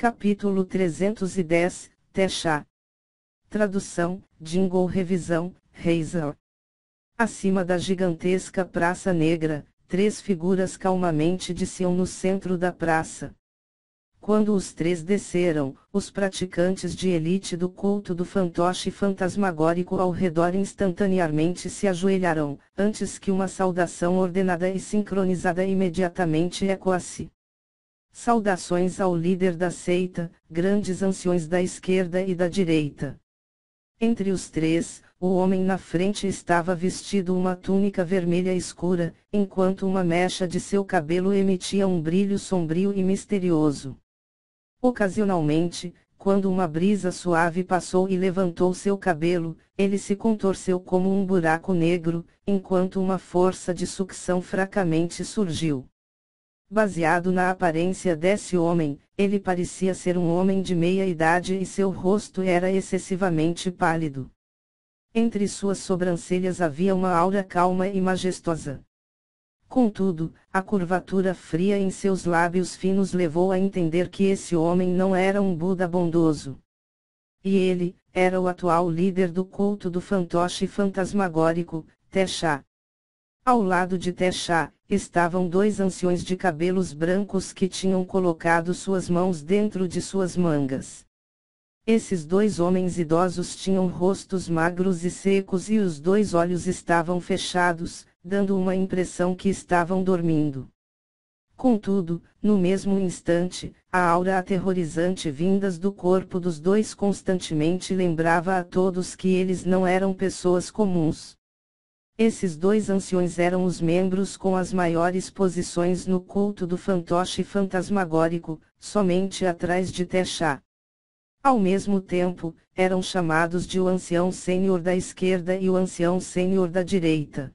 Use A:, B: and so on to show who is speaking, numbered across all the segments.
A: Capítulo 310, Techá. Tradução, Jingle Revisão, Reiser. Acima da gigantesca Praça Negra, três figuras calmamente desciam no centro da praça. Quando os três desceram, os praticantes de elite do culto do fantoche fantasmagórico ao redor instantaneamente se ajoelharam, antes que uma saudação ordenada e sincronizada imediatamente ecoasse. Saudações ao líder da seita, grandes anciões da esquerda e da direita. Entre os três, o homem na frente estava vestido uma túnica vermelha escura, enquanto uma mecha de seu cabelo emitia um brilho sombrio e misterioso. Ocasionalmente, quando uma brisa suave passou e levantou seu cabelo, ele se contorceu como um buraco negro, enquanto uma força de sucção fracamente surgiu. Baseado na aparência desse homem, ele parecia ser um homem de meia idade e seu rosto era excessivamente pálido. Entre suas sobrancelhas havia uma aura calma e majestosa. Contudo, a curvatura fria em seus lábios finos levou a entender que esse homem não era um Buda bondoso. E ele, era o atual líder do culto do fantoche fantasmagórico, Techá. Ao lado de Techá, estavam dois anciões de cabelos brancos que tinham colocado suas mãos dentro de suas mangas. Esses dois homens idosos tinham rostos magros e secos e os dois olhos estavam fechados, dando uma impressão que estavam dormindo. Contudo, no mesmo instante, a aura aterrorizante vindas do corpo dos dois constantemente lembrava a todos que eles não eram pessoas comuns. Esses dois anciões eram os membros com as maiores posições no culto do fantoche fantasmagórico, somente atrás de Techá. Ao mesmo tempo, eram chamados de o ancião sênior da esquerda e o ancião sênior da direita.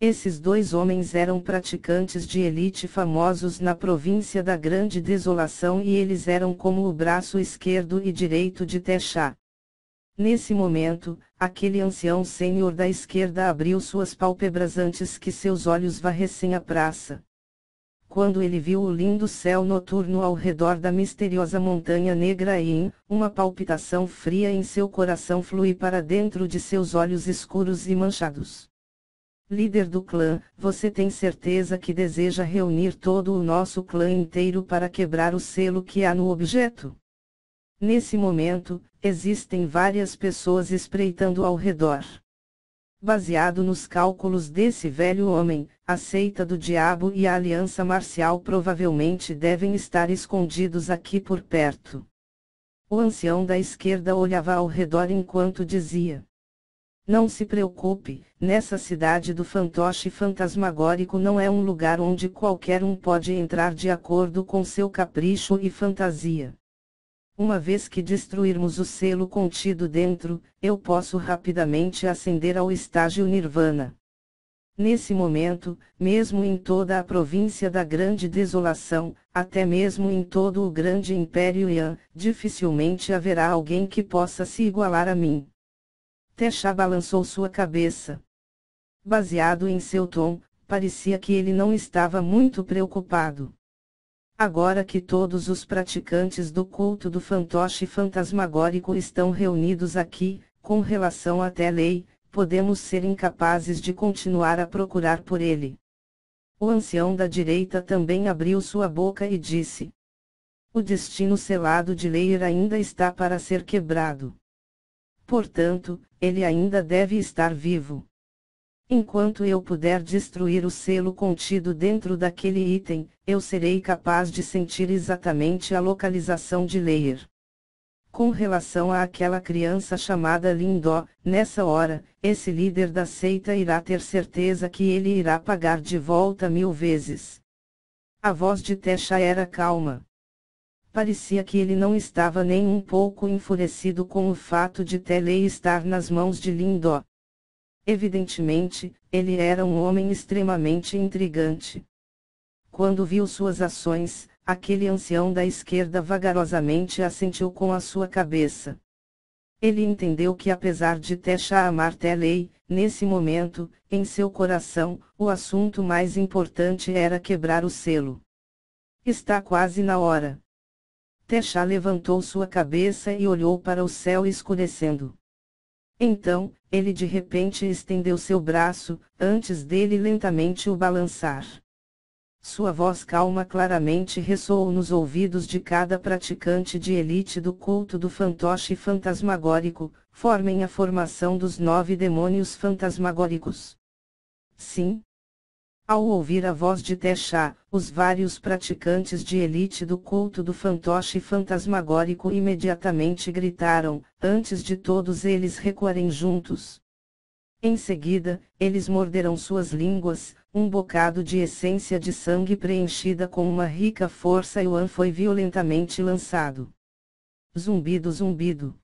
A: Esses dois homens eram praticantes de elite famosos na província da Grande Desolação e eles eram como o braço esquerdo e direito de Techá. Nesse momento, aquele ancião sênior da esquerda abriu suas pálpebras antes que seus olhos varressem a praça. Quando ele viu o lindo céu noturno ao redor da misteriosa montanha negra e, uma palpitação fria em seu coração flui para dentro de seus olhos escuros e manchados. Líder do clã, você tem certeza que deseja reunir todo o nosso clã inteiro para quebrar o selo que há no objeto? Nesse momento, existem várias pessoas espreitando ao redor. Baseado nos cálculos desse velho homem, a seita do diabo e a aliança marcial provavelmente devem estar escondidos aqui por perto. O ancião da esquerda olhava ao redor enquanto dizia: Não se preocupe, nessa cidade do fantoche fantasmagórico não é um lugar onde qualquer um pode entrar de acordo com seu capricho e fantasia. Uma vez que destruirmos o selo contido dentro, eu posso rapidamente ascender ao estágio Nirvana. Nesse momento, mesmo em toda a província da Grande Desolação, até mesmo em todo o grande Império Yan, dificilmente haverá alguém que possa se igualar a mim. Tesha balançou sua cabeça. Baseado em seu tom, parecia que ele não estava muito preocupado. Agora que todos os praticantes do culto do fantoche fantasmagórico estão reunidos aqui, com relação até lei, podemos ser incapazes de continuar a procurar por ele. O ancião da direita também abriu sua boca e disse: O destino selado de Leir ainda está para ser quebrado. Portanto, ele ainda deve estar vivo. Enquanto eu puder destruir o selo contido dentro daquele item, eu serei capaz de sentir exatamente a localização de Leir. Com relação àquela criança chamada Lindó, nessa hora, esse líder da seita irá ter certeza que ele irá pagar de volta mil vezes. A voz de Tesha era calma. Parecia que ele não estava nem um pouco enfurecido com o fato de Telei estar nas mãos de Lindó. Evidentemente, ele era um homem extremamente intrigante. Quando viu suas ações, aquele ancião da esquerda vagarosamente assentiu com a sua cabeça. Ele entendeu que apesar de Tesha amar Telei, nesse momento, em seu coração, o assunto mais importante era quebrar o selo. Está quase na hora. Teixá levantou sua cabeça e olhou para o céu escurecendo. Então, ele de repente estendeu seu braço, antes dele lentamente o balançar. Sua voz calma claramente ressoou nos ouvidos de cada praticante de elite do culto do fantoche fantasmagórico, formem a formação dos nove demônios fantasmagóricos. Sim, ao ouvir a voz de Teixá, os vários praticantes de elite do culto do fantoche fantasmagórico imediatamente gritaram, antes de todos eles recuarem juntos. Em seguida, eles morderão suas línguas, um bocado de essência de sangue preenchida com uma rica força Yuan foi violentamente lançado. Zumbido zumbido.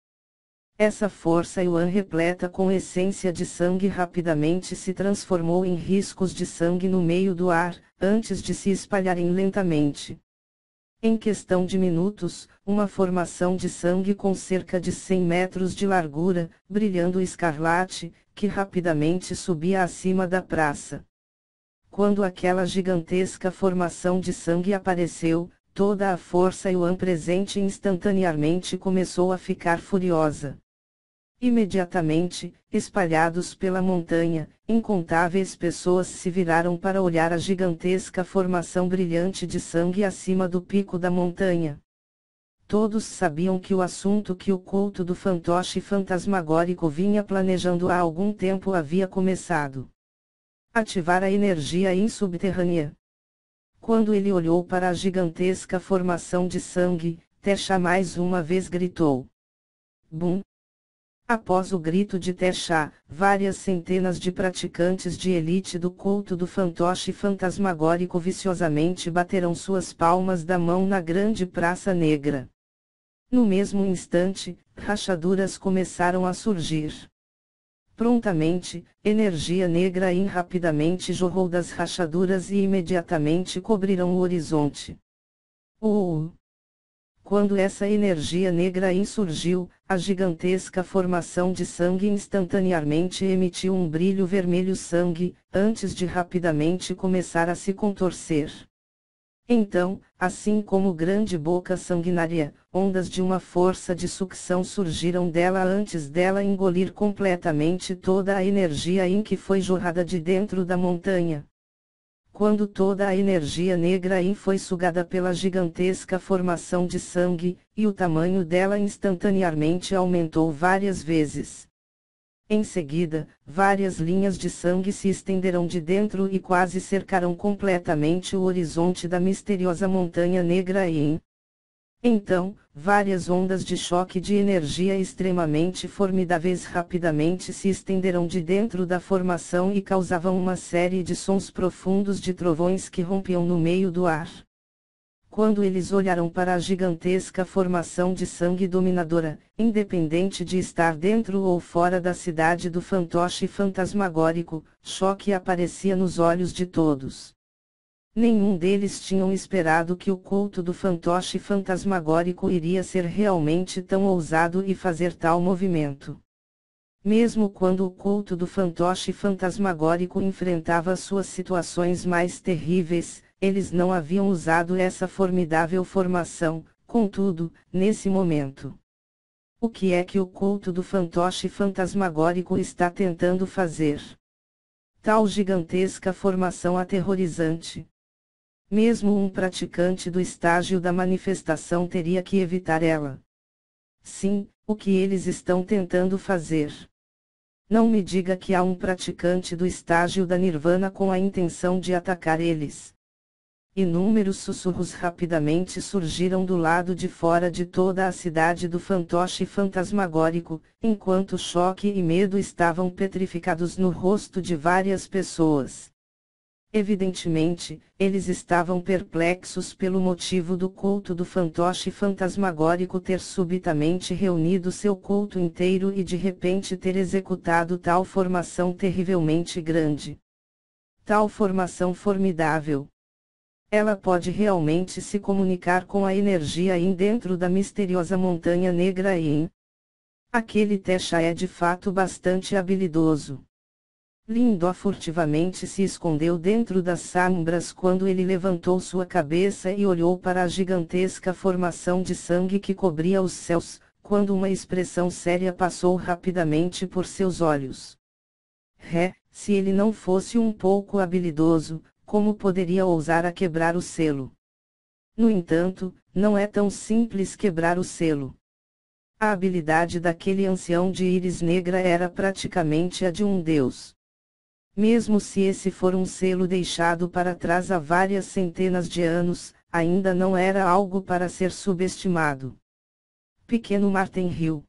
A: Essa força Yuan repleta com essência de sangue rapidamente se transformou em riscos de sangue no meio do ar, antes de se espalharem lentamente. Em questão de minutos, uma formação de sangue com cerca de 100 metros de largura, brilhando escarlate, que rapidamente subia acima da praça. Quando aquela gigantesca formação de sangue apareceu, toda a força Yuan presente instantaneamente começou a ficar furiosa. Imediatamente, espalhados pela montanha, incontáveis pessoas se viraram para olhar a gigantesca formação brilhante de sangue acima do pico da montanha. Todos sabiam que o assunto que o culto do fantoche fantasmagórico vinha planejando há algum tempo havia começado. Ativar a energia insubterrânea. Quando ele olhou para a gigantesca formação de sangue, Techa mais uma vez gritou. Bum! Após o grito de Techá, várias centenas de praticantes de elite do culto do fantoche fantasmagórico viciosamente baterão suas palmas da mão na grande praça negra. No mesmo instante, rachaduras começaram a surgir. Prontamente, energia negra rapidamente jorrou das rachaduras e imediatamente cobriram o horizonte. Uh! Quando essa energia negra insurgiu, a gigantesca formação de sangue instantaneamente emitiu um brilho vermelho sangue, antes de rapidamente começar a se contorcer. Então, assim como grande boca sanguinária, ondas de uma força de sucção surgiram dela antes dela engolir completamente toda a energia em que foi jorrada de dentro da montanha. Quando toda a energia negra in foi sugada pela gigantesca formação de sangue, e o tamanho dela instantaneamente aumentou várias vezes. Em seguida, várias linhas de sangue se estenderam de dentro e quase cercaram completamente o horizonte da misteriosa montanha negra In. Então, várias ondas de choque de energia extremamente formidáveis rapidamente se estenderam de dentro da formação e causavam uma série de sons profundos de trovões que rompiam no meio do ar. Quando eles olharam para a gigantesca formação de sangue dominadora, independente de estar dentro ou fora da cidade do fantoche fantasmagórico, choque aparecia nos olhos de todos. Nenhum deles tinham esperado que o culto do fantoche fantasmagórico iria ser realmente tão ousado e fazer tal movimento. Mesmo quando o culto do fantoche fantasmagórico enfrentava suas situações mais terríveis, eles não haviam usado essa formidável formação, contudo, nesse momento. O que é que o culto do fantoche fantasmagórico está tentando fazer? Tal gigantesca formação aterrorizante, mesmo um praticante do estágio da manifestação teria que evitar ela. Sim, o que eles estão tentando fazer. Não me diga que há um praticante do estágio da nirvana com a intenção de atacar eles. Inúmeros sussurros rapidamente surgiram do lado de fora de toda a cidade do fantoche fantasmagórico, enquanto choque e medo estavam petrificados no rosto de várias pessoas. Evidentemente, eles estavam perplexos pelo motivo do culto do fantoche fantasmagórico ter subitamente reunido seu culto inteiro e de repente ter executado tal formação terrivelmente grande. Tal formação formidável. Ela pode realmente se comunicar com a energia em dentro da misteriosa montanha negra em. Aquele Techa é de fato bastante habilidoso. Lindó furtivamente se escondeu dentro das sombras quando ele levantou sua cabeça e olhou para a gigantesca formação de sangue que cobria os céus, quando uma expressão séria passou rapidamente por seus olhos. Ré, se ele não fosse um pouco habilidoso, como poderia ousar a quebrar o selo? No entanto, não é tão simples quebrar o selo. A habilidade daquele ancião de íris negra era praticamente a de um deus. Mesmo se esse for um selo deixado para trás há várias centenas de anos, ainda não era algo para ser subestimado. Pequeno Martin riu.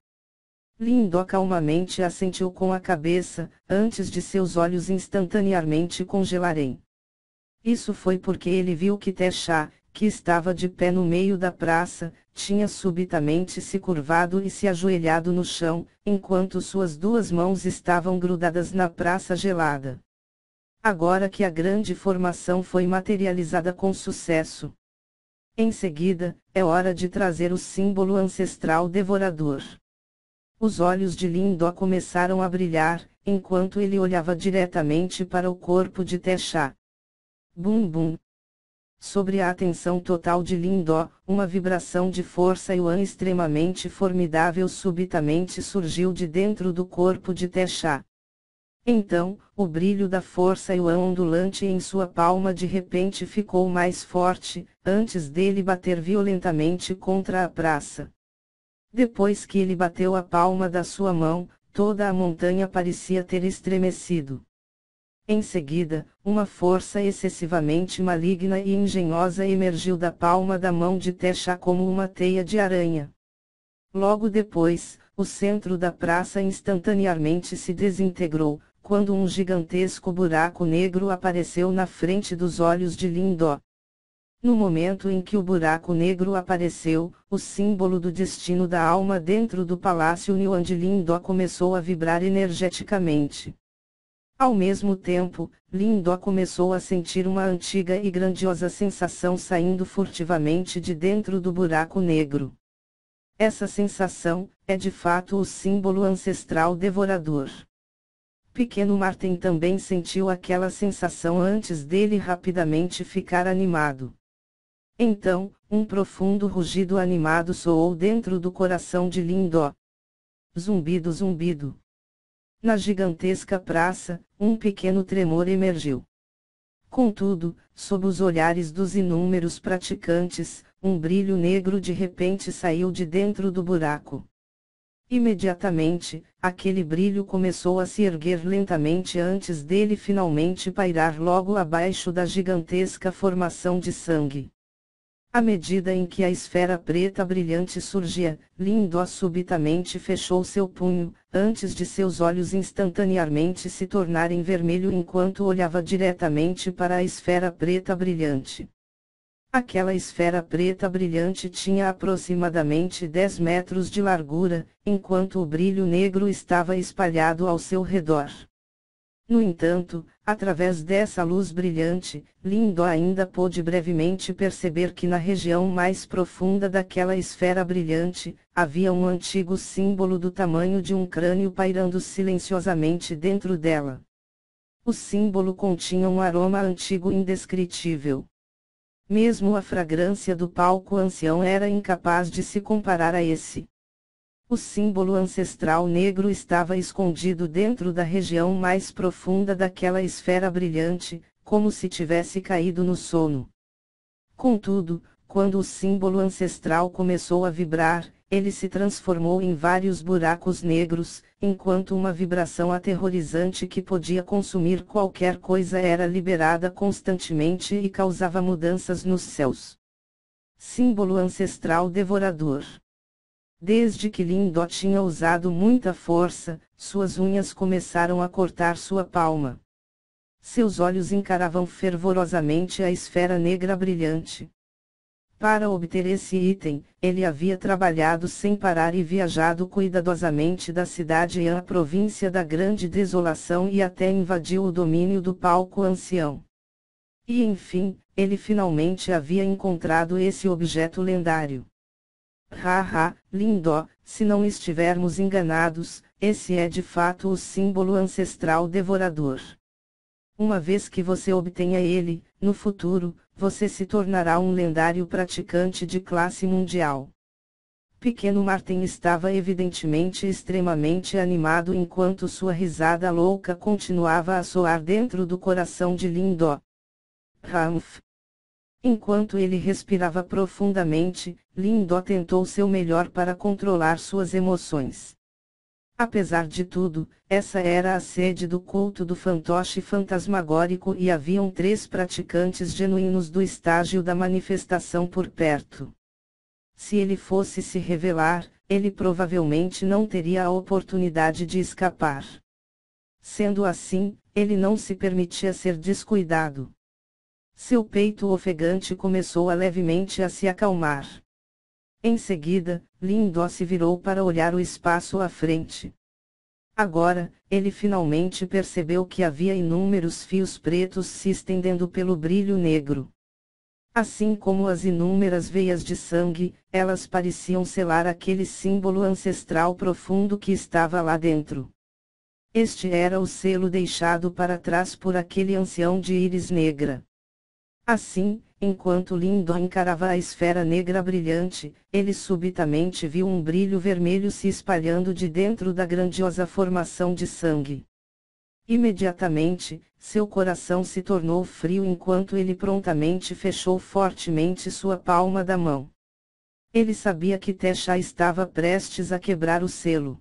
A: Lindó calmamente assentiu com a cabeça, antes de seus olhos instantaneamente congelarem. Isso foi porque ele viu que Techá, que estava de pé no meio da praça, tinha subitamente se curvado e se ajoelhado no chão, enquanto suas duas mãos estavam grudadas na praça gelada. Agora que a grande formação foi materializada com sucesso. Em seguida, é hora de trazer o símbolo ancestral devorador. Os olhos de Lindó começaram a brilhar, enquanto ele olhava diretamente para o corpo de Techá. Bum bum, Sobre a atenção total de Lindó, uma vibração de força Yuan extremamente formidável subitamente surgiu de dentro do corpo de Techá. Então, o brilho da força Yuan ondulante em sua palma de repente ficou mais forte, antes dele bater violentamente contra a praça. Depois que ele bateu a palma da sua mão, toda a montanha parecia ter estremecido. Em seguida, uma força excessivamente maligna e engenhosa emergiu da palma da mão de Techa como uma teia de aranha. Logo depois, o centro da praça instantaneamente se desintegrou, quando um gigantesco buraco negro apareceu na frente dos olhos de Lindó. No momento em que o buraco negro apareceu, o símbolo do destino da alma dentro do palácio Niuan de Lindó começou a vibrar energeticamente. Ao mesmo tempo, Lindó começou a sentir uma antiga e grandiosa sensação saindo furtivamente de dentro do buraco negro. Essa sensação, é de fato o símbolo ancestral devorador. Pequeno Martin também sentiu aquela sensação antes dele rapidamente ficar animado. Então, um profundo rugido animado soou dentro do coração de Lindó. Zumbido zumbido. Na gigantesca praça, um pequeno tremor emergiu. Contudo, sob os olhares dos inúmeros praticantes, um brilho negro de repente saiu de dentro do buraco. Imediatamente, aquele brilho começou a se erguer lentamente antes dele finalmente pairar logo abaixo da gigantesca formação de sangue. À medida em que a esfera preta brilhante surgia, Lindó subitamente fechou seu punho, antes de seus olhos instantaneamente se tornarem vermelho enquanto olhava diretamente para a esfera preta brilhante. Aquela esfera preta brilhante tinha aproximadamente 10 metros de largura, enquanto o brilho negro estava espalhado ao seu redor. No entanto, através dessa luz brilhante, Lindo ainda pôde brevemente perceber que na região mais profunda daquela esfera brilhante, havia um antigo símbolo do tamanho de um crânio pairando silenciosamente dentro dela. O símbolo continha um aroma antigo indescritível. Mesmo a fragrância do palco ancião era incapaz de se comparar a esse. O símbolo ancestral negro estava escondido dentro da região mais profunda daquela esfera brilhante, como se tivesse caído no sono. Contudo, quando o símbolo ancestral começou a vibrar, ele se transformou em vários buracos negros, enquanto uma vibração aterrorizante que podia consumir qualquer coisa era liberada constantemente e causava mudanças nos céus. Símbolo ancestral devorador. Desde que Lindó tinha usado muita força, suas unhas começaram a cortar sua palma. Seus olhos encaravam fervorosamente a esfera negra brilhante. Para obter esse item, ele havia trabalhado sem parar e viajado cuidadosamente da cidade à província da Grande Desolação e até invadiu o domínio do palco ancião. E enfim, ele finalmente havia encontrado esse objeto lendário. Haha, Lindó, se não estivermos enganados, esse é de fato o símbolo ancestral devorador. Uma vez que você obtenha ele, no futuro, você se tornará um lendário praticante de classe mundial. Pequeno Martin estava evidentemente extremamente animado enquanto sua risada louca continuava a soar dentro do coração de Lindó. Ramph. Enquanto ele respirava profundamente, Lindó tentou seu melhor para controlar suas emoções. Apesar de tudo, essa era a sede do culto do fantoche fantasmagórico e haviam três praticantes genuínos do estágio da manifestação por perto. Se ele fosse se revelar, ele provavelmente não teria a oportunidade de escapar. Sendo assim, ele não se permitia ser descuidado. Seu peito ofegante começou a levemente a se acalmar. Em seguida, Lindó se virou para olhar o espaço à frente. Agora, ele finalmente percebeu que havia inúmeros fios pretos se estendendo pelo brilho negro. Assim como as inúmeras veias de sangue, elas pareciam selar aquele símbolo ancestral profundo que estava lá dentro. Este era o selo deixado para trás por aquele ancião de íris negra. Assim, enquanto Lindo encarava a esfera negra brilhante, ele subitamente viu um brilho vermelho se espalhando de dentro da grandiosa formação de sangue. Imediatamente, seu coração se tornou frio enquanto ele prontamente fechou fortemente sua palma da mão. Ele sabia que Tesha estava prestes a quebrar o selo.